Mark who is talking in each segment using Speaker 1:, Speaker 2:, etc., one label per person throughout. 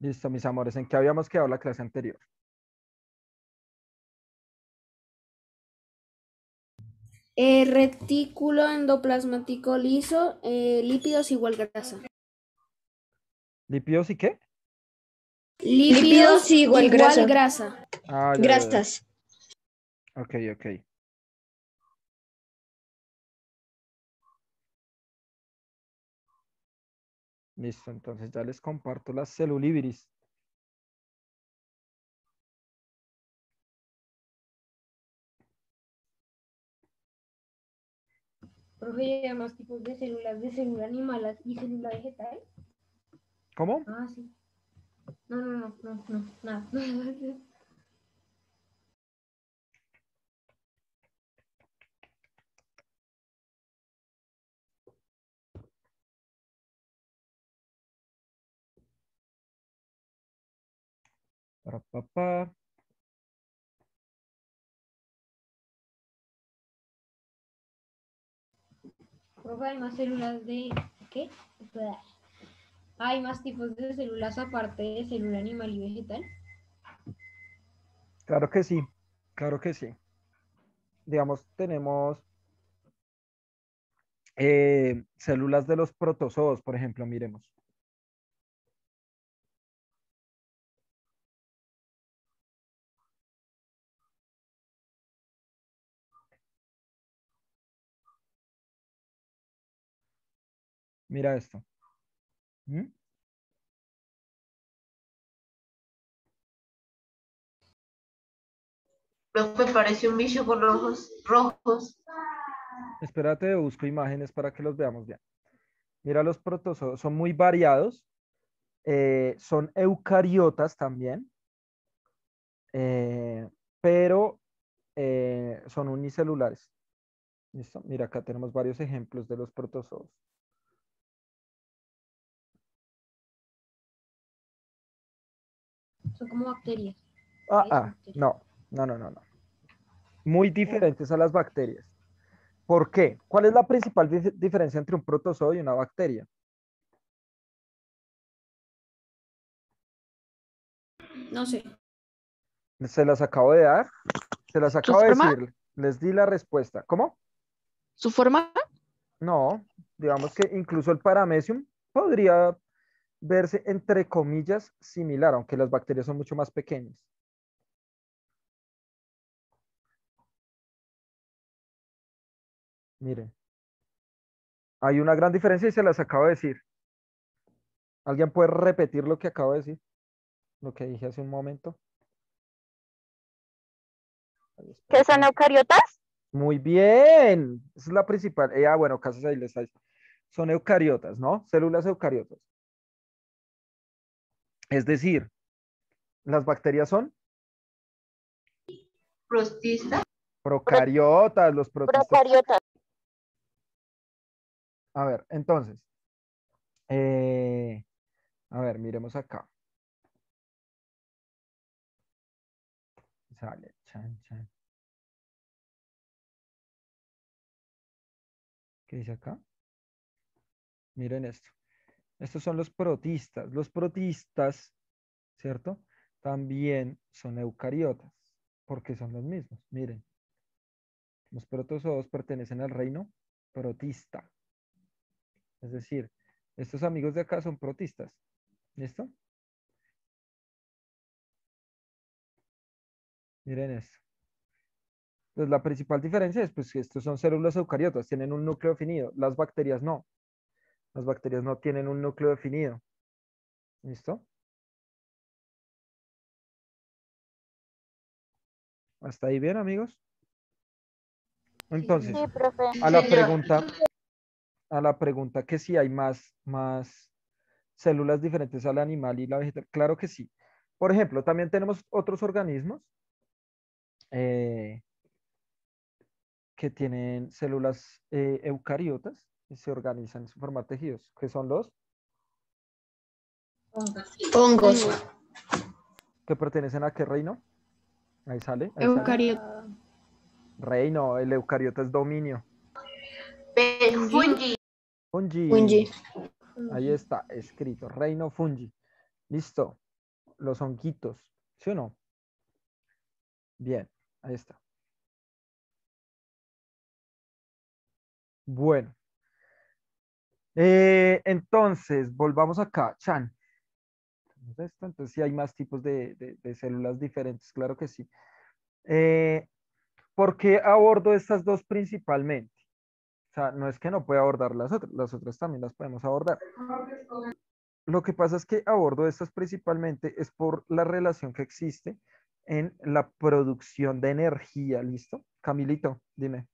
Speaker 1: Listo, mis amores. ¿En qué habíamos quedado la clase anterior?
Speaker 2: Eh, retículo endoplasmático liso, eh, lípidos igual grasa.
Speaker 1: ¿Lípidos y qué?
Speaker 2: Lípidos,
Speaker 3: igual grasa.
Speaker 2: grasa.
Speaker 1: Ah, ya, ya, ya.
Speaker 3: Grasas.
Speaker 1: Ok, ok. Listo, entonces ya les comparto las celulibiris.
Speaker 2: Profe, ¿y hay más tipos de células, de célula animal y célula vegetal?
Speaker 1: ¿Cómo?
Speaker 2: Ah, sí. No, no, no, no, no, nada.
Speaker 1: Para papá.
Speaker 2: Profe, hay más células de... ¿Qué? Hay más tipos de células aparte de célula animal y vegetal.
Speaker 1: Claro que sí, claro que sí. Digamos, tenemos eh, células de los protozoos, por ejemplo, miremos. Mira esto. ¿Mm?
Speaker 4: Profe, parece un bicho con ojos rojos.
Speaker 1: Espérate, busco imágenes para que los veamos bien. Mira, los protozoos son muy variados. eh, son eucariotas también. eh, pero eh, son unicelulares. ¿Listo? Mira, acá tenemos varios ejemplos de los protozoos.
Speaker 2: Son como bacterias.
Speaker 1: Ah, ah,
Speaker 2: bacterias.
Speaker 1: no, no, no, no, no. Muy diferentes a las bacterias. ¿Por qué? ¿Cuál es la principal dif- diferencia entre un protozoo y una bacteria?
Speaker 2: No sé.
Speaker 1: Se las acabo de dar, se las acabo de
Speaker 3: forma?
Speaker 1: decir, les di la respuesta. ¿Cómo?
Speaker 3: ¿Su forma?
Speaker 1: No, digamos que incluso el paramecium podría verse entre comillas similar, aunque las bacterias son mucho más pequeñas. Miren. Hay una gran diferencia y se las acabo de decir. ¿Alguien puede repetir lo que acabo de decir? Lo que dije hace un momento.
Speaker 5: ¿Qué son eucariotas?
Speaker 1: Muy bien. Esa es la principal. Eh, ah, bueno, casi ahí les está. Son eucariotas, ¿no? Células eucariotas. Es decir, las bacterias son
Speaker 4: Prostista.
Speaker 1: procariotas, los protistas.
Speaker 5: Procariotas.
Speaker 1: A ver, entonces. eh, a ver, miremos acá. Sale, chan, chan. ¿Qué dice acá? Miren esto. Estos son los protistas. Los protistas, ¿cierto? También son eucariotas, porque son los mismos. Miren. Los protozoos pertenecen al reino protista. Es decir, estos amigos de acá son protistas. ¿Listo? Miren esto. Pues la principal diferencia es pues, que estos son células eucariotas, tienen un núcleo definido. Las bacterias no. Las bacterias no tienen un núcleo definido. ¿Listo? ¿Hasta ahí bien, amigos? Entonces,
Speaker 5: Sí, profe.
Speaker 1: a la pregunta, a la pregunta que si hay más, más células diferentes al animal y la vegetal, claro que sí. Por ejemplo, también tenemos otros organismos eh, que tienen células eh, eucariotas y se organizan en forma de tejidos, que son los
Speaker 3: Hongos.
Speaker 1: que pertenecen a qué reino. Ahí sale. ahí sale.
Speaker 2: Eucariota.
Speaker 1: Reino, el eucariota es dominio.
Speaker 4: Fungi.
Speaker 1: Fungi.
Speaker 3: Fungi.
Speaker 1: Ahí está, escrito. Reino fungi. Listo. Los honguitos, ¿sí o no? Bien, ahí está. Bueno. Eh, entonces, volvamos acá. Chan. Entonces, sí hay más tipos de células diferentes, claro que sí. Eh, ¿Por qué abordo estas dos principalmente? O sea, no es que no pueda abordar las otras, las otras también las podemos abordar. Lo que pasa es que abordo estas principalmente es por la relación que existe en la producción de energía, ¿listo? Camilito, dime.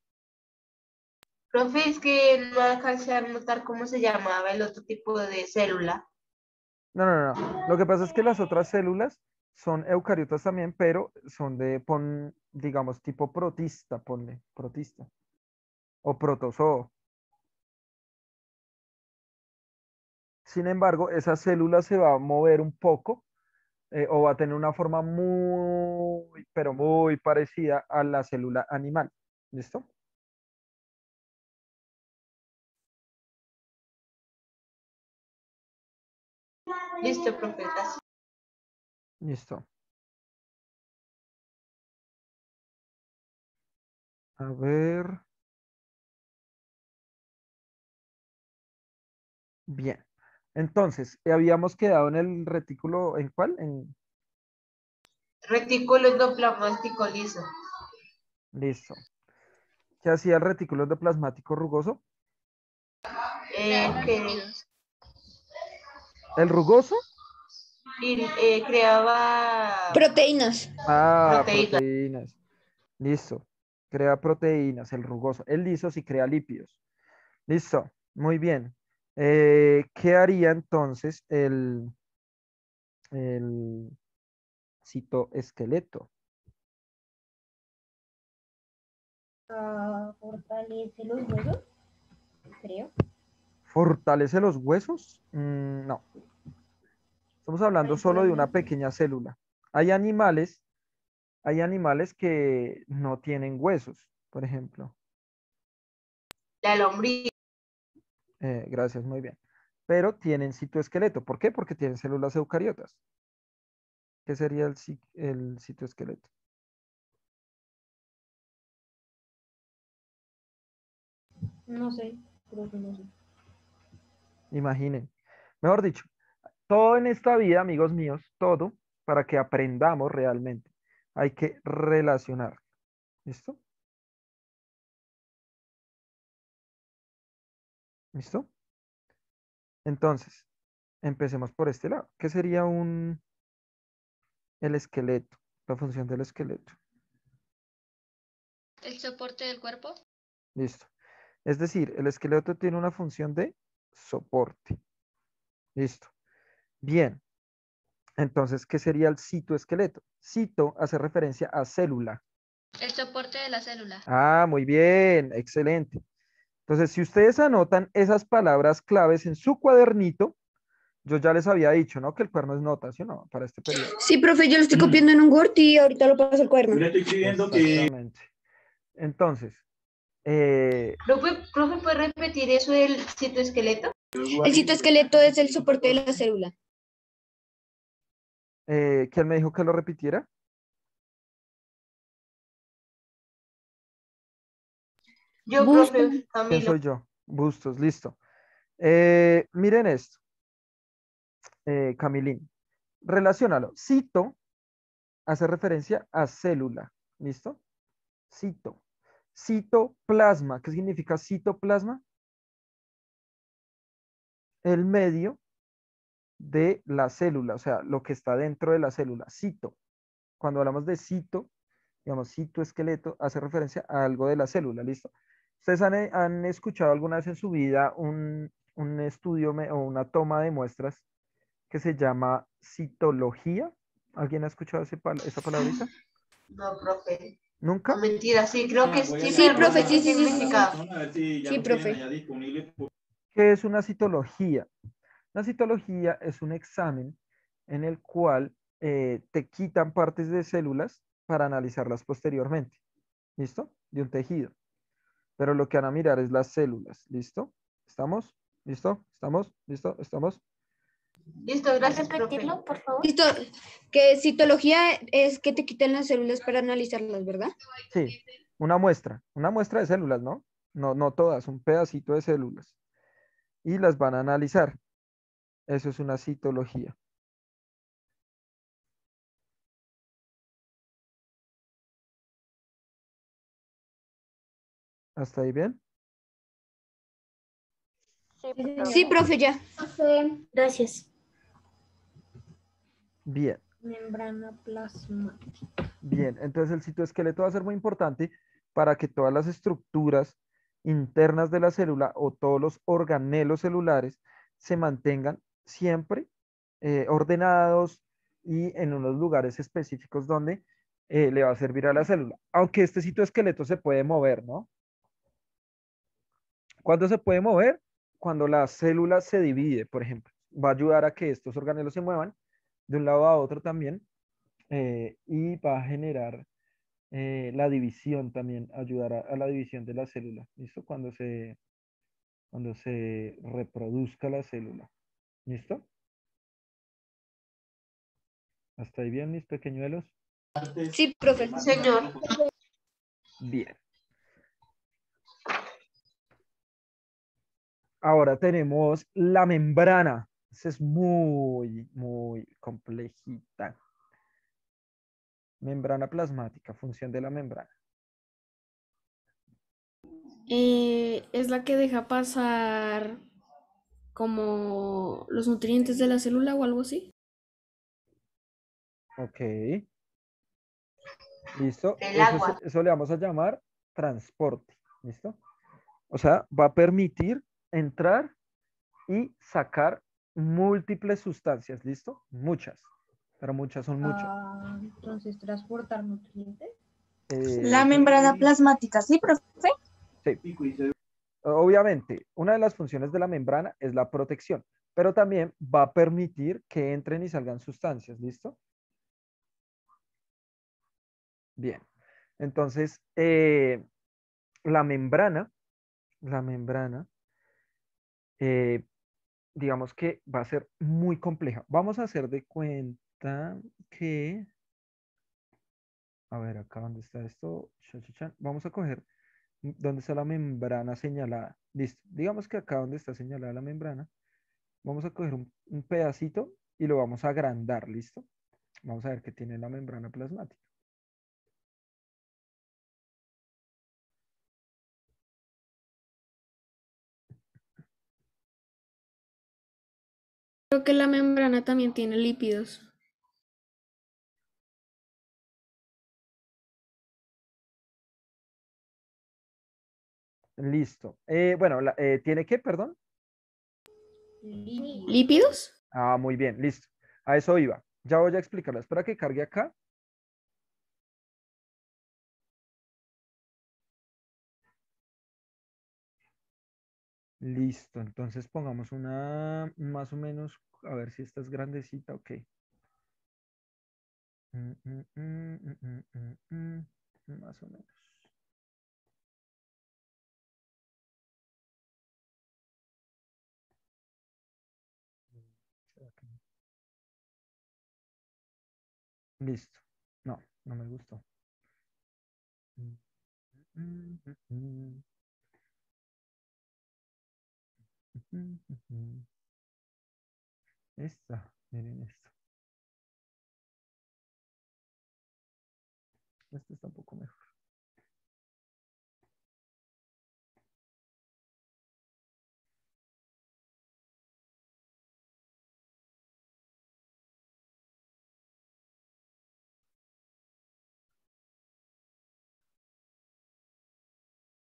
Speaker 4: Profe, es que no alcancé a notar cómo se llamaba el otro tipo de célula.
Speaker 1: No, no, no. Lo que pasa es que las otras células son eucariotas también, pero son de, digamos, tipo protista, ponle, protista. O protozoo. Sin embargo, esa célula se va a mover un poco eh, o va a tener una forma muy, pero muy parecida a la célula animal. ¿Listo?
Speaker 4: Listo, profe, gracias.
Speaker 1: Listo. A ver. Bien. Entonces, habíamos quedado en el retículo, ¿en cuál? En,
Speaker 4: Retículo endoplasmático liso.
Speaker 1: listo. ¿Qué hacía el retículo endoplasmático rugoso?
Speaker 4: Eh, que
Speaker 1: ¿El rugoso?
Speaker 4: y, eh, creaba
Speaker 3: Proteínas.
Speaker 1: Ah,
Speaker 4: Proteínas.
Speaker 1: proteínas. Listo. Crea proteínas, el rugoso. El liso sí crea lípidos. Listo. Muy bien. Eh, ¿qué haría entonces el, el citoesqueleto?
Speaker 2: Ah, fortalece los huesos, creo.
Speaker 1: ¿Fortalece los huesos? Mm, no. Estamos hablando solo de una pequeña célula. Hay animales, hay animales que no tienen huesos, por ejemplo.
Speaker 4: la lombriz.
Speaker 1: Eh, gracias, muy bien. Pero tienen citoesqueleto. ¿Por qué? Porque tienen células eucariotas. ¿Qué sería el, el citoesqueleto?
Speaker 2: No sé, creo que no sé.
Speaker 1: Imaginen. Mejor dicho, todo en esta vida, amigos míos, todo, para que aprendamos realmente, hay que relacionar. ¿Listo? ¿Listo? Entonces, empecemos por este lado. ¿Qué sería un el esqueleto? La función del esqueleto.
Speaker 3: El soporte del cuerpo.
Speaker 1: Listo. Es decir, el esqueleto tiene una función de soporte. Listo. Bien. Entonces, ¿qué sería el citoesqueleto? Cito hace referencia a célula.
Speaker 3: El soporte de la célula.
Speaker 1: Ah, muy bien, excelente. Entonces, si ustedes anotan esas palabras claves en su cuadernito, yo ya les había dicho, ¿no? Que el cuaderno es nota, ¿sí o no? Para este periodo.
Speaker 3: Sí, profe, yo lo estoy copiando en un Word y ahorita lo paso al
Speaker 5: Yo
Speaker 3: cuaderno.
Speaker 5: le estoy escribiendo que
Speaker 1: Exactamente. Entonces, eh,
Speaker 4: Profe, profe, ¿puede repetir eso del citoesqueleto?
Speaker 3: El citoesqueleto es el soporte de la célula.
Speaker 1: eh, ¿quién me dijo que lo repitiera?
Speaker 4: Yo, profe,
Speaker 1: ¿Quién
Speaker 4: Camilo.
Speaker 1: soy yo? Bustos, listo. Eh, miren esto. Eh, Camilín. Relaciónalo. Cito hace referencia a célula. ¿Listo? Cito. Citoplasma. ¿Qué significa citoplasma? El medio de la célula, o sea, lo que está dentro de la célula. Cito. Cuando hablamos de cito, digamos, citoesqueleto, hace referencia a algo de la célula. ¿Listo? ¿Ustedes han, escuchado alguna vez en su vida un, un estudio o una toma de muestras que se llama citología? ¿Alguien ha escuchado ese esa palabrita?
Speaker 4: No, profe.
Speaker 1: ¿Nunca?
Speaker 4: No, mentira, sí, creo que
Speaker 5: Ah, voy a
Speaker 4: sí.
Speaker 3: Sí, profe, sí, sí, sí, sí, profe.
Speaker 1: ¿Qué es una citología? La citología es un examen en el cual eh, te quitan partes de células para analizarlas posteriormente. ¿Listo? De un tejido. Pero lo que van a mirar es las células. ¿Listo? ¿Estamos? ¿Listo? ¿Estamos? ¿Listo? ¿Estamos?
Speaker 4: Listo, gracias, profe.
Speaker 3: Listo. Que citología es que te quitan las células para analizarlas, ¿verdad?
Speaker 1: Sí, una muestra, una muestra de células, ¿no? No, no todas, un pedacito de células. Y las van a analizar. Eso es una citología. ¿Hasta ahí bien?
Speaker 3: Sí, profe, ya.
Speaker 6: Gracias.
Speaker 1: Bien.
Speaker 2: Membrana plasmática.
Speaker 1: Bien, entonces el citoesqueleto va a ser muy importante para que todas las estructuras internas de la célula o todos los organelos celulares se mantengan siempre eh, ordenados y en unos lugares específicos donde eh, le va a servir a la célula. Aunque este citoesqueleto se puede mover, ¿no? ¿Cuándo se puede mover? Cuando la célula se divide, por ejemplo. Va a ayudar a que estos organelos se muevan de un lado a otro también eh, y va a generar eh, la división también, ayudará a la división de la célula, ¿listo? Cuando se, cuando se reproduzca la célula, ¿listo? ¿Hasta ahí bien, mis pequeñuelos?
Speaker 3: Sí, profe.
Speaker 4: Señor.
Speaker 1: Bien. Ahora tenemos la membrana. Esa es muy, muy complejita. Membrana plasmática, función de la membrana.
Speaker 7: Eh, es la que deja pasar como los nutrientes de la célula o algo así.
Speaker 1: Ok. ¿Listo?
Speaker 4: El
Speaker 1: Eso,
Speaker 4: agua.
Speaker 1: eso le vamos a llamar transporte. ¿Listo? O sea, va a permitir entrar y sacar múltiples sustancias. ¿Listo? Muchas. Pero muchas son muchas.
Speaker 2: Ah, entonces, transportar nutrientes.
Speaker 1: Eh,
Speaker 6: La membrana plasmática, ¿sí, profe?
Speaker 1: Obviamente, una de las funciones de la membrana es la protección, pero también va a permitir que entren y salgan sustancias, ¿listo? Bien, entonces, eh, la membrana, la membrana, eh, digamos que va a ser muy compleja. Vamos a hacer de cuenta que, a ver, acá donde está esto, vamos a coger ¿Dónde está la membrana señalada? Listo. Digamos que acá donde está señalada la membrana, vamos a coger un, un pedacito y lo vamos a agrandar, ¿listo? Vamos a ver qué tiene la membrana plasmática.
Speaker 7: Creo que la membrana también tiene lípidos.
Speaker 1: Listo. Eh, bueno, la- eh, ¿tiene qué, perdón?
Speaker 2: Lípidos.
Speaker 7: ¿Lípidos?
Speaker 1: Ah, muy bien, listo. A eso iba. Ya voy a explicarlo. Espera que cargue acá. Listo, entonces pongamos una más o menos, a ver si esta es grandecita, ok. Mm, mm, mm, Más o menos. Listo. No, no me gustó. Esta, miren esto. Esto está un poco mejor.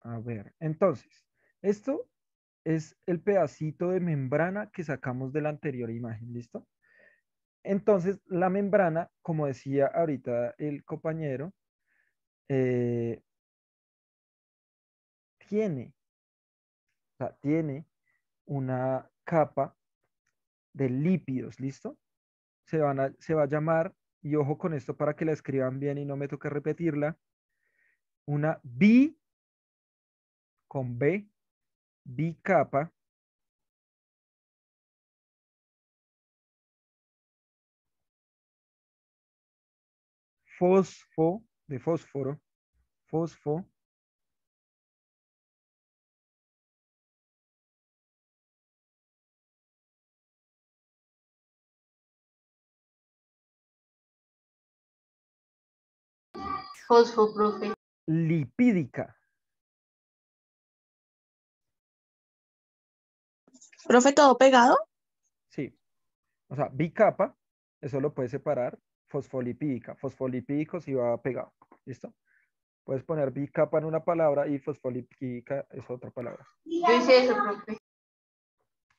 Speaker 1: A ver, entonces, esto es el pedacito de membrana que sacamos de la anterior imagen, ¿listo? Entonces, la membrana, como decía ahorita el compañero, eh, tiene, tiene una capa de lípidos, ¿listo? Se, van se va a llamar, y ojo con esto para que la escriban bien y no me toque repetirla, una bi con B, bicapa fosfo, de fósforo, fosfo,
Speaker 4: Fosfo, profe.
Speaker 1: lipídica.
Speaker 6: Profe, todo pegado.
Speaker 1: Sí. O sea, bicapa, eso lo puedes separar. Fosfolipídica. Fosfolipídico sí va pegado. ¿Listo? Puedes poner bicapa en una palabra y fosfolipídica es otra palabra.
Speaker 4: Yo hice eso, profe.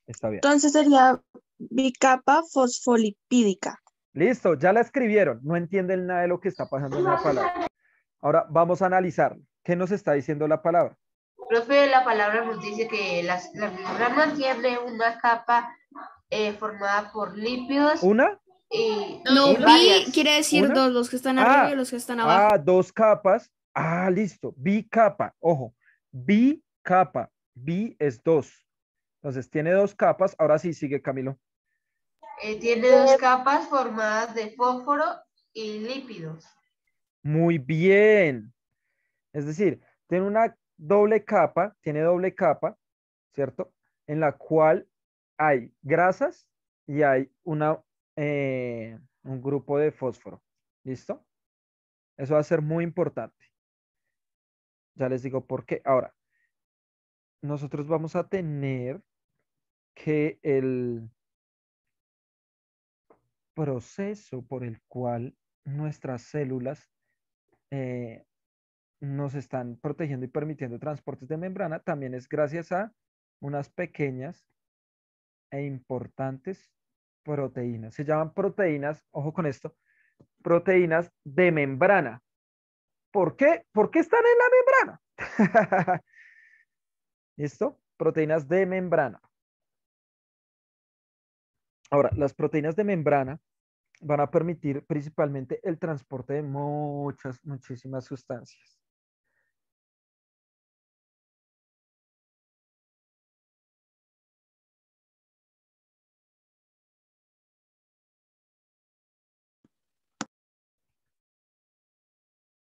Speaker 1: Está bien.
Speaker 6: Entonces sería bicapa fosfolipídica.
Speaker 1: Listo, ya la escribieron. No entienden nada de lo que está pasando en la palabra. Ahora vamos a analizar. ¿Qué nos está diciendo la palabra?
Speaker 4: Profe, la palabra nos dice que las, la membrana tiene una capa eh, formada por lípidos
Speaker 1: ¿Una?
Speaker 4: y,
Speaker 7: No,
Speaker 4: varias.
Speaker 7: quiere decir
Speaker 1: ¿Una?
Speaker 7: dos, los que están
Speaker 1: Ah,
Speaker 7: arriba y los que están abajo.
Speaker 1: Ah, dos capas. Ah, listo. Bicapa. Ojo. Bicapa. Bi es dos. Entonces tiene dos capas. Ahora sí, sigue Camilo.
Speaker 4: Eh, tiene dos capas formadas de fósforo y lípidos.
Speaker 1: Muy bien. Es decir, tiene una doble capa, tiene doble capa, ¿cierto? En la cual hay grasas y hay una, eh, un grupo de fósforo. ¿Listo? Eso va a ser muy importante. Ya les digo por qué. Ahora, nosotros vamos a tener que el proceso por el cual nuestras células eh, nos están protegiendo y permitiendo transportes de membrana también es gracias a unas pequeñas e importantes proteínas. Se llaman proteínas, ojo con esto, proteínas de membrana. ¿Por qué? ¿Por qué están en la membrana? ¿Listo? Proteínas de membrana. Ahora, las proteínas de membrana van a permitir principalmente el transporte de muchas, muchísimas sustancias.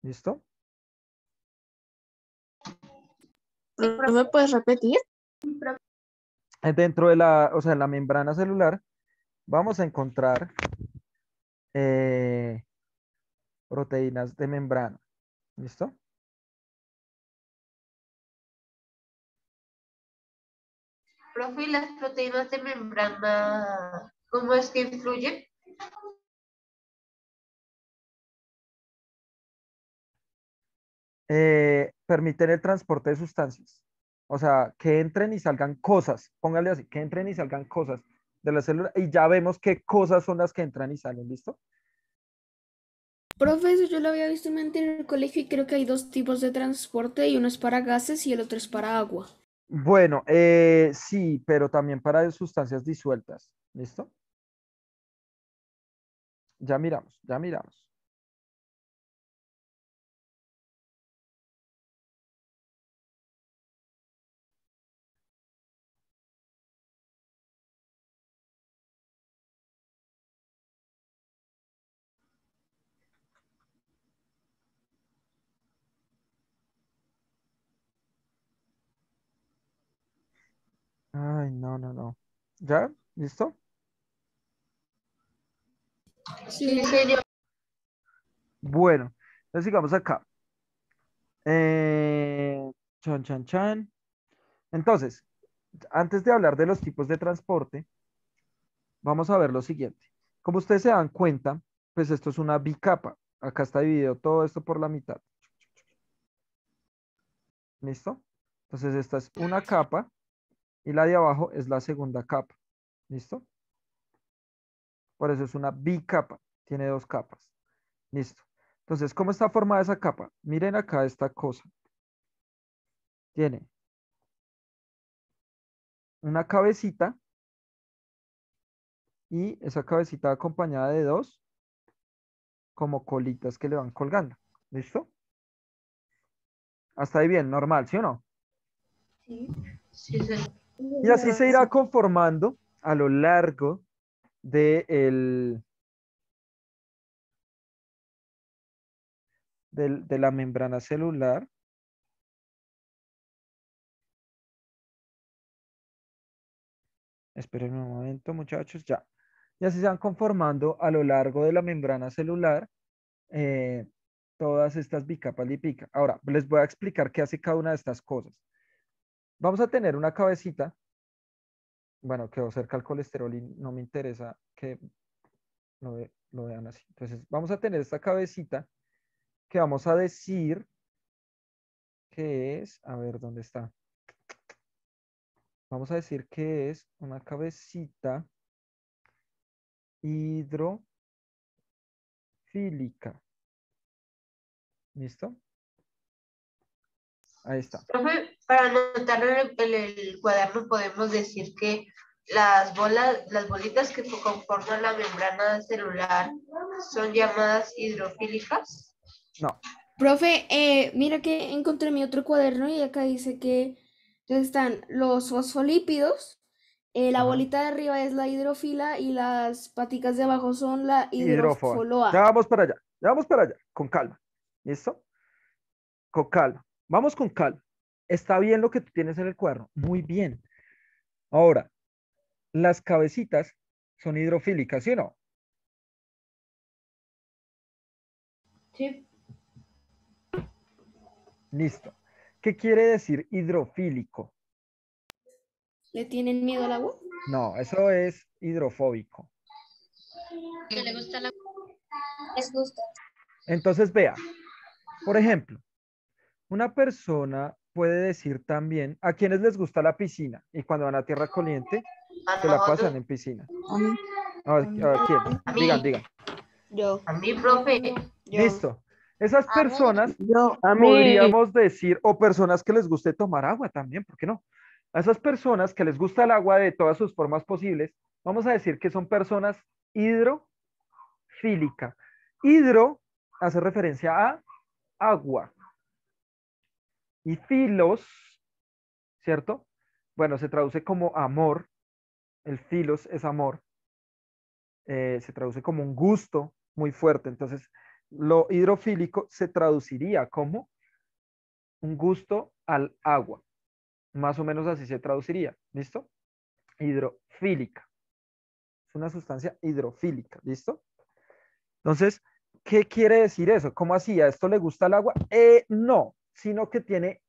Speaker 1: ¿Listo?
Speaker 6: ¿me puedes repetir?
Speaker 1: Eh, Dentro de la, o sea, en la membrana celular, vamos a encontrar eh, proteínas de membrana. ¿Listo?
Speaker 4: Profe, ¿y las proteínas de membrana, ¿cómo es que influyen?
Speaker 1: Eh, permiten el transporte de sustancias. O sea, que entren y salgan cosas, póngale así, que entren y salgan cosas de la célula y ya vemos qué cosas son las que entran y salen, ¿listo?
Speaker 7: Profe, eso yo lo había visto en el colegio y creo que hay dos tipos de transporte y uno es para gases y el otro es para agua.
Speaker 1: Bueno, eh, sí, pero también para sustancias disueltas, ¿listo? Ya miramos, ya miramos. Ay, no, no, no. ¿Ya? ¿Listo?
Speaker 4: Sí, señor.
Speaker 1: Bueno, entonces sigamos acá. Eh, chan, chan, chan. Entonces, antes de hablar de los tipos de transporte, vamos a ver lo siguiente. Como ustedes se dan cuenta, pues esto es una bicapa. Acá está dividido todo esto por la mitad. ¿Listo? Entonces esta es una capa y la de abajo es la segunda capa. ¿Listo? Por eso es una bicapa. Tiene dos capas. Listo. Entonces, ¿cómo está formada esa capa? Miren acá esta cosa. Tiene una cabecita y esa cabecita acompañada de dos como colitas que le van colgando. ¿Listo? Hasta ahí bien, normal, ¿sí o no?
Speaker 2: Sí.
Speaker 4: Sí, señor.
Speaker 1: Y así se irá conformando a lo largo de el, de la membrana celular. Esperen un momento, muchachos, ya. Y así se van conformando a lo largo de la membrana celular eh, todas estas bicapas lipídicas. Ahora, les voy a explicar qué hace cada una de estas cosas. Vamos a tener una cabecita, bueno, quedó cerca al colesterol y no me interesa que lo, ve- lo vean así. Entonces, vamos a tener esta cabecita que vamos a decir que es, a ver, ¿dónde está? Vamos a decir que es una cabecita hidrofílica. ¿Listo? Ahí está.
Speaker 4: Profe, para anotarlo en el, en el cuaderno podemos decir que las bolas, las bolitas que conforman la membrana celular son llamadas hidrofílicas.
Speaker 1: No,
Speaker 7: Profe, eh, mira que encontré mi otro cuaderno y acá dice que entonces están los fosfolípidos, eh, la
Speaker 1: Ajá.
Speaker 7: bolita de arriba es la hidrofila y las paticas de abajo son la hidrofoloa.
Speaker 1: Ya vamos para allá, ya vamos para allá, con calma. ¿Listo? Con calma. Vamos con calma. Está bien lo que tú tienes en el cuaderno. Muy bien. Ahora, las cabecitas son hidrofílicas, ¿sí o no?
Speaker 2: Sí.
Speaker 1: Listo. ¿Qué quiere decir hidrofílico?
Speaker 7: ¿Le tienen miedo al agua?
Speaker 1: No, eso es hidrofóbico.
Speaker 3: les gusta la...
Speaker 6: Les gusta.
Speaker 1: Entonces, vea, por ejemplo, una persona puede decir también a quienes les gusta la piscina y cuando van a tierra caliente
Speaker 4: A
Speaker 1: se la pasan en piscina.
Speaker 6: A mí.
Speaker 1: A ver, a ver, ¿quién?
Speaker 4: A mí.
Speaker 1: Digan, digan.
Speaker 3: Yo,
Speaker 4: A mí, profe,
Speaker 3: yo.
Speaker 1: Listo. Esas personas
Speaker 6: Yo.
Speaker 1: podríamos decir, o personas que les guste tomar agua también, ¿por qué no? A esas personas que les gusta el agua de todas sus formas posibles, vamos a decir que son personas hidrofílica. Hidro hace referencia a agua. Y filos, ¿cierto? Bueno, se traduce como amor. El filos es amor. Eh, se traduce como un gusto muy fuerte. Entonces, lo hidrofílico se traduciría como un gusto al agua. Más o menos así se traduciría. ¿Listo? Hidrofílica. Es una sustancia hidrofílica. ¿Listo? Entonces, ¿qué quiere decir eso? ¿Cómo así? ¿A esto le gusta el agua? Eh, no, sino que tiene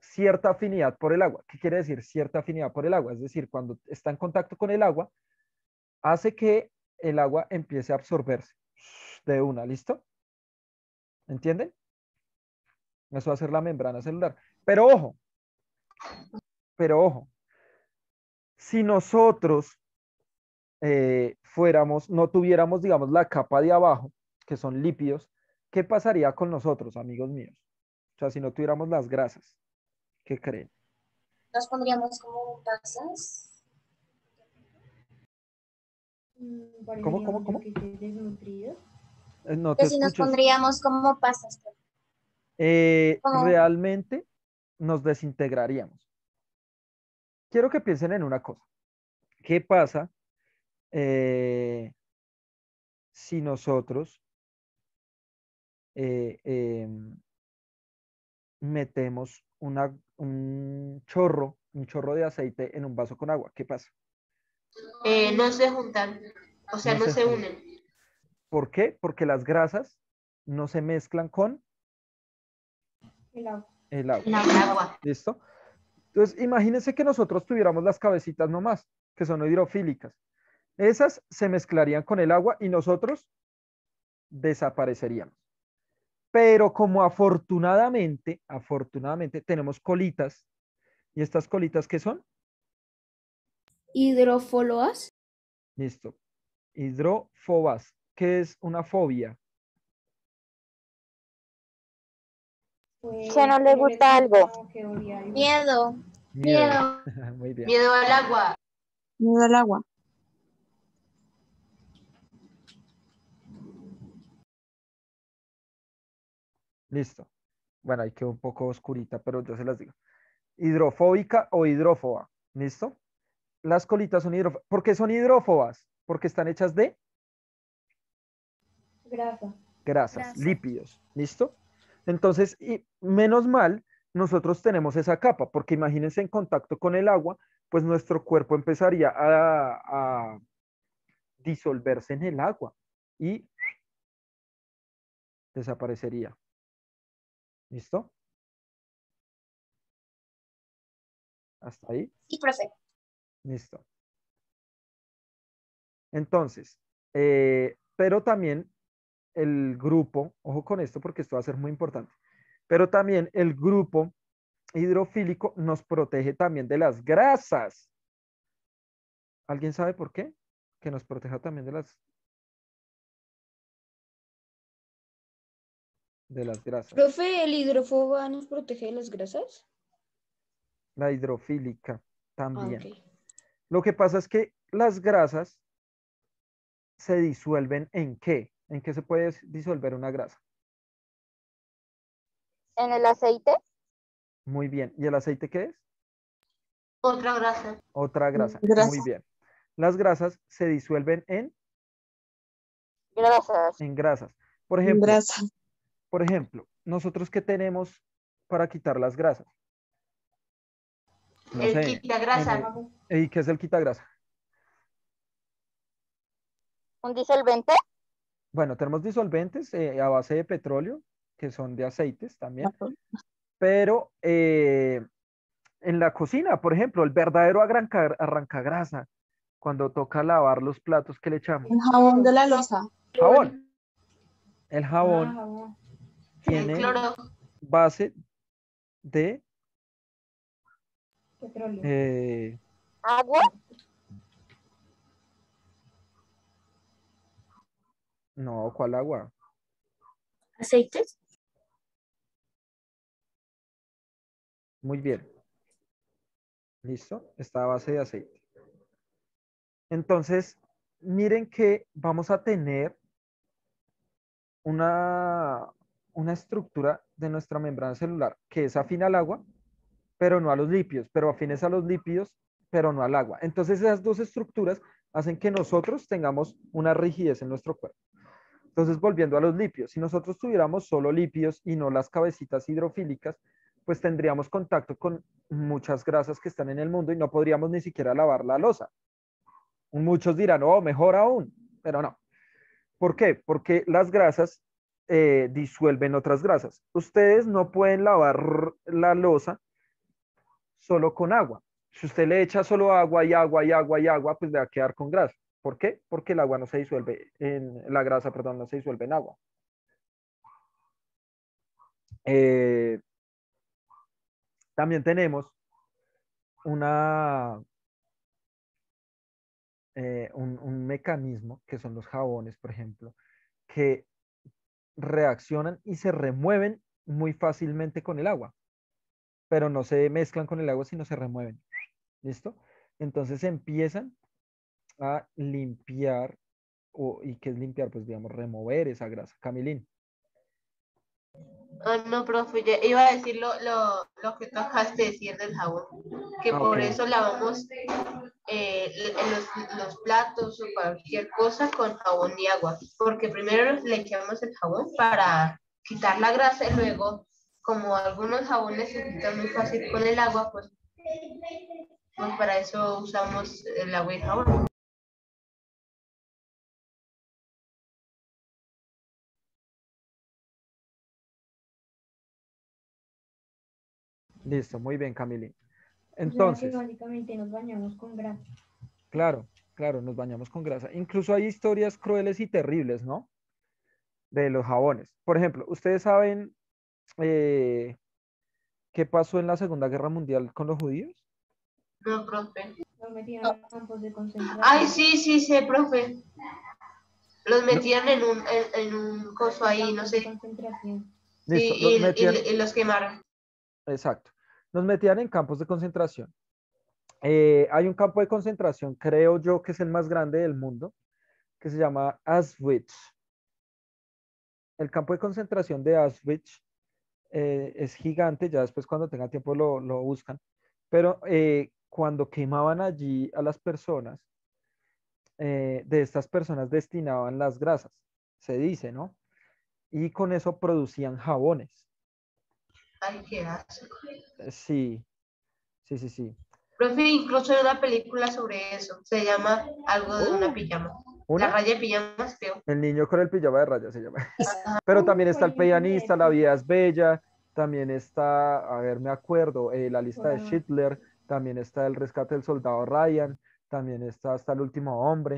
Speaker 1: cierta afinidad por el agua. ¿Qué quiere decir cierta afinidad por el agua? Es decir, cuando está en contacto con el agua, hace que el agua empiece a absorberse de una, ¿listo? ¿Entienden? Eso va a ser la membrana celular. Pero ojo, pero ojo, si nosotros eh, fuéramos, no tuviéramos, digamos, la capa de abajo, que son lípidos, ¿qué pasaría con nosotros, amigos míos? O sea, si no tuviéramos las grasas, ¿qué creen?
Speaker 6: Nos pondríamos como pasas.
Speaker 2: Mm,
Speaker 1: ¿Cómo, cómo, cómo? Eh, No te
Speaker 6: Que si nos pondríamos como pasas.
Speaker 1: Eh, realmente nos desintegraríamos. Quiero que piensen en una cosa. ¿Qué pasa eh, si nosotros eh, em, metemos una, un chorro, un chorro de aceite en un vaso con agua? ¿Qué pasa?
Speaker 4: eh, no se juntan, o sea,
Speaker 1: No
Speaker 4: no,
Speaker 1: se
Speaker 4: unen.
Speaker 1: ¿Por qué? Porque las grasas no se mezclan con
Speaker 2: El agua.
Speaker 1: el agua.
Speaker 4: El agua.
Speaker 1: ¿Listo? Entonces, imagínense que nosotros tuviéramos las cabecitas nomás, que son hidrofílicas. Esas se mezclarían con el agua y nosotros desapareceríamos. Pero como afortunadamente, afortunadamente tenemos colitas, ¿y estas colitas qué son?
Speaker 7: Hidrofoloas.
Speaker 1: Listo. Hidrofobas. ¿Qué es una fobia?
Speaker 2: Pues,
Speaker 6: Que no le gusta algo.
Speaker 2: algo.
Speaker 6: Miedo.
Speaker 1: Miedo. Muy bien.
Speaker 4: Miedo al agua.
Speaker 6: Miedo al agua.
Speaker 1: Listo. Bueno, ahí quedó un poco oscurita, pero yo se las digo. Hidrofóbica o hidrófoba. ¿Listo? Las colitas son hidrófobas. ¿Por qué son hidrófobas? Porque están hechas de
Speaker 2: Grasa.
Speaker 1: grasas,
Speaker 7: Grasa.
Speaker 1: lípidos. ¿Listo? Entonces, y menos mal, nosotros tenemos esa capa, porque imagínense en contacto con el agua, pues nuestro cuerpo empezaría a, a disolverse en el agua y desaparecería. ¿Listo? Hasta ahí.
Speaker 6: Sí, profe.
Speaker 1: Listo. Entonces, eh, pero también el grupo, ojo con esto porque esto va a ser muy importante, pero también el grupo hidrofílico nos protege también de las grasas. ¿Alguien sabe por qué? Que nos proteja también de las de las grasas.
Speaker 3: Profe, ¿el hidrófobo nos protege de las grasas?
Speaker 1: La hidrofílica
Speaker 3: Ah,
Speaker 1: también.
Speaker 3: ok.
Speaker 1: Lo que pasa es que las grasas se disuelven en qué? ¿En qué se puede disolver una grasa?
Speaker 6: ¿En el aceite?
Speaker 1: Muy bien. ¿Y el aceite qué es?
Speaker 4: Otra grasa.
Speaker 1: Otra grasa.
Speaker 6: Grasa.
Speaker 1: Muy bien. Las grasas se disuelven en,
Speaker 6: Grasas.
Speaker 1: en grasas. Por ejemplo,
Speaker 6: Grasa.
Speaker 1: Por ejemplo, nosotros qué tenemos para quitar las grasas? No
Speaker 4: el
Speaker 1: sé,
Speaker 4: quita grasa.
Speaker 1: en el- ¿Y qué es el quitagrasa?
Speaker 6: ¿Un disolvente?
Speaker 1: Bueno, tenemos disolventes eh, a base de petróleo, que son de aceites también, pero eh, en la cocina, por ejemplo, el verdadero arranca, arrancagrasa, cuando toca lavar los platos, ¿qué le echamos?
Speaker 6: Un jabón de la losa.
Speaker 1: Jabón. El
Speaker 2: Ah,
Speaker 1: jabón.
Speaker 4: El
Speaker 1: tiene
Speaker 4: cloro.
Speaker 1: base de
Speaker 2: Petróleo.
Speaker 1: eh,
Speaker 6: Agua.
Speaker 1: no, ¿cuál agua?
Speaker 6: Aceites.
Speaker 1: Muy bien. ¿Listo? Está a base de aceite. Entonces, miren que vamos a tener una, una estructura de nuestra membrana celular que es afín al agua, pero no a los lípidos, pero afines a los lípidos, pero no al agua. Entonces, esas dos estructuras hacen que nosotros tengamos una rigidez en nuestro cuerpo. Entonces, volviendo a los lípidos, si nosotros tuviéramos solo lípidos y no las cabecitas hidrofílicas, pues tendríamos contacto con muchas grasas que están en el mundo y no podríamos ni siquiera lavar la losa. Muchos dirán, oh, mejor aún, pero no. ¿Por qué? Porque las grasas eh, disuelven otras grasas. Ustedes no pueden lavar la losa solo con agua. Si usted le echa solo agua y agua y agua y agua, pues le va a quedar con grasa. ¿Por qué? Porque el agua no se disuelve en la grasa, perdón, no se disuelve en agua. Eh, también tenemos una, eh, un, un mecanismo que son los jabones, por ejemplo, que reaccionan y se remueven muy fácilmente con el agua, pero no se mezclan con el agua, sino se remueven. ¿Listo? Entonces empiezan a limpiar, o, ¿y qué es limpiar? Pues digamos, remover esa grasa. Camilín.
Speaker 4: Ah, no, profe, ya iba a decir lo, lo, lo que tú acabaste de decir del jabón, que
Speaker 1: Ah,
Speaker 4: por
Speaker 1: ok.
Speaker 4: eso lavamos eh, los, los platos o cualquier cosa con jabón y agua, porque primero le echamos el jabón para quitar la grasa y luego, como algunos jabones se quitan muy fácil con el agua, pues, pues para eso usamos el agua y jabón.
Speaker 1: Listo, muy bien, Camilín.
Speaker 2: O sea que
Speaker 1: Entonces,
Speaker 2: básicamente nos bañamos con grasa.
Speaker 1: claro, claro, nos bañamos con grasa. Incluso hay historias crueles y terribles, ¿no? De los jabones. Por ejemplo, ¿ustedes saben eh, qué pasó en la Segunda Guerra Mundial con los judíos?
Speaker 4: No, profe.
Speaker 2: Nos metieron a campos de concentración.
Speaker 4: Ay, sí, sí, sí, profe. Los metían en un, en, en un coso ahí, no
Speaker 2: Campos de
Speaker 4: sé.
Speaker 2: concentración.
Speaker 4: Sí,
Speaker 1: Listo,
Speaker 4: y,
Speaker 1: los
Speaker 4: y-
Speaker 1: metían-
Speaker 4: y los quemaron.
Speaker 1: Exacto. Nos metían en campos de concentración. Eh, hay un campo de concentración, creo yo, que es el más grande del mundo, que se llama Auschwitz. El campo de concentración de Auschwitz eh, es gigante, ya después cuando tengan tiempo lo, lo buscan, pero eh, cuando quemaban allí a las personas, de estas personas destinaban las grasas, se dice, ¿no? Y con eso producían jabones.
Speaker 4: Ay, qué asco.
Speaker 1: Sí, sí, sí, sí.
Speaker 4: Profe, incluso hay una película sobre eso. Se llama algo de una
Speaker 1: Uh,
Speaker 4: pijama. La
Speaker 1: ¿Una?
Speaker 4: raya de pijamas, creo.
Speaker 1: El niño con el pijama de rayas se llama. Pero también está el pianista, La vida es bella, también está, a ver, me acuerdo, eh, la lista de. Schindler, también está El rescate del soldado Ryan, también está Hasta el último hombre.